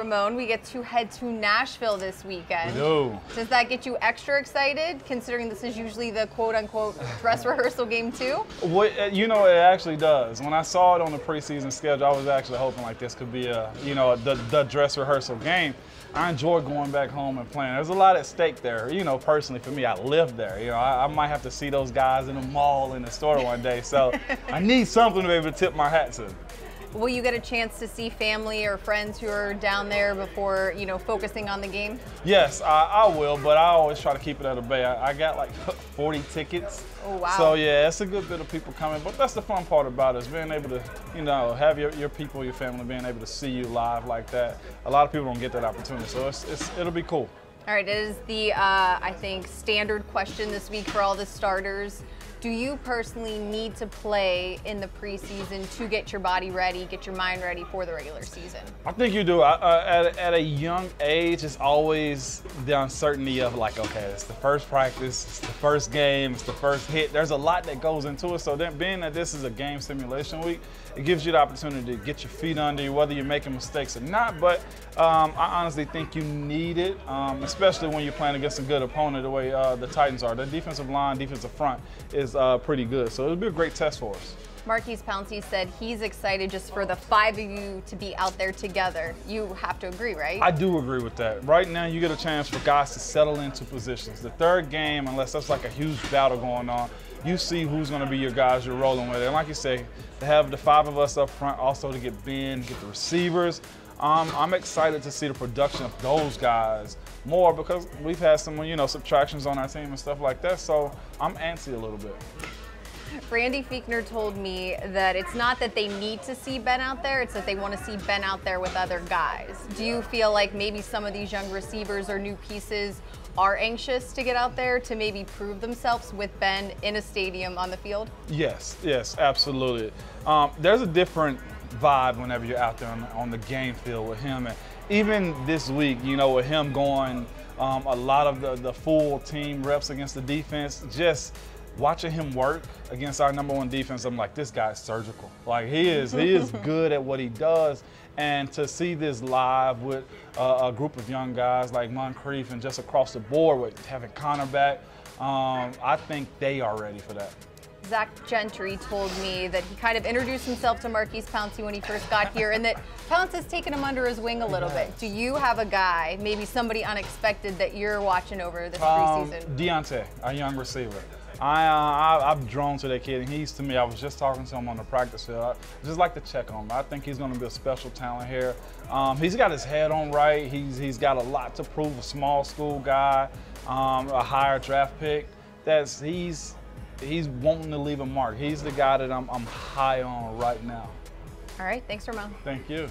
Ramon, we get to head to Nashville this weekend. No. Does that get you extra excited, considering this is usually the quote-unquote dress rehearsal game too? What, uh, you know, it actually does. When I saw it on the preseason schedule, I was actually hoping like this could be a, you know, the, the dress rehearsal game. I enjoy going back home and playing. There's a lot at stake there. You know, personally for me, I live there. You know, I, I might have to see those guys in the mall in the store one day. So I need something to be able to tip my hat to. Will you get a chance to see family or friends who are down there before, you know, focusing on the game? Yes, I, I will, but I always try to keep it at a bay. I, I got like 40 tickets. Oh, wow. So yeah, it's a good bit of people coming, but that's the fun part about it is being able to, you know, have your, your people, your family being able to see you live like that. A lot of people don't get that opportunity, so it's, it's, it'll be cool. All right, it is the, uh, I think, standard question this week for all the starters. Do you personally need to play in the preseason to get your body ready, get your mind ready for the regular season? I think you do. Uh, at, at a young age, it's always the uncertainty of like, okay, it's the first practice, it's the first game, it's the first hit. There's a lot that goes into it. So then being that this is a game simulation week, it gives you the opportunity to get your feet under you, whether you're making mistakes or not. But um, I honestly think you need it, um, especially when you're playing against a good opponent the way uh, the Titans are. The defensive line, defensive front is uh, pretty good. So it'll be a great test for us. Maurkice Pouncey said he's excited just for the five of you to be out there together. You have to agree, right? I do agree with that. Right now, you get a chance for guys to settle into positions. The third game, unless that's like a huge battle going on, you see who's going to be your guys you're rolling with. And like you say, to have the five of us up front, also to get Ben, get the receivers. Um, I'm excited to see the production of those guys more because we've had some, you know, subtractions on our team and stuff like that. So I'm antsy a little bit. Randy Fichtner told me that it's not that they need to see Ben out there, it's that they want to see Ben out there with other guys. Do you feel like maybe some of these young receivers or new pieces are anxious to get out there to maybe prove themselves with Ben in a stadium on the field? Yes, yes, absolutely. Um, there's a different vibe whenever you're out there on, on, the game field with him. And even this week, you know, with him going um, a lot of the, the full team reps against the defense, just watching him work against our number one defense, I'm like, this guy's surgical. Like he is, he is good at what he does. And to see this live with uh, a group of young guys like Moncrief and just across the board with having Conner back, um, I think they are ready for that. Zach Gentry told me that he kind of introduced himself to Maurkice Pouncey when he first got here and that Pounce has taken him under his wing a little bit. Do you have a guy, maybe somebody unexpected that you're watching over this um, preseason? Diontae, a young receiver. I, uh, I, have drawn to that kid, and he's to me. I was just talking to him on the practice field. I just like to check on him. I think he's going to be a special talent here. Um, he's got his head on right. He's he's got a lot to prove. A small school guy, um, a higher draft pick. That's he's he's wanting to leave a mark. He's the guy that I'm I'm high on right now. All right, thanks, Ramon. Thank you.